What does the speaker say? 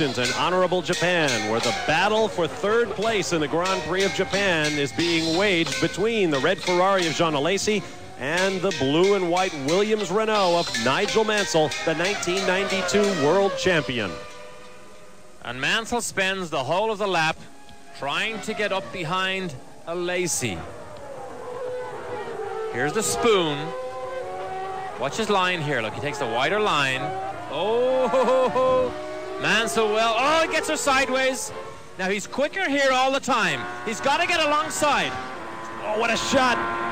in honorable Japan, where the battle for third place in the Grand Prix of Japan is being waged between the red Ferrari of Jean Alesi and the blue and white Williams Renault of Nigel Mansell, the 1992 world champion. And Mansell spends the whole of the lap trying to get up behind Alesi. Here's the spoon. Watch his line here. Look, he takes the wider line. Oh, ho, ho, ho. Mansell well. Oh, he gets her sideways. Now he's quicker here all the time. He's got to get alongside. Oh, what a shot.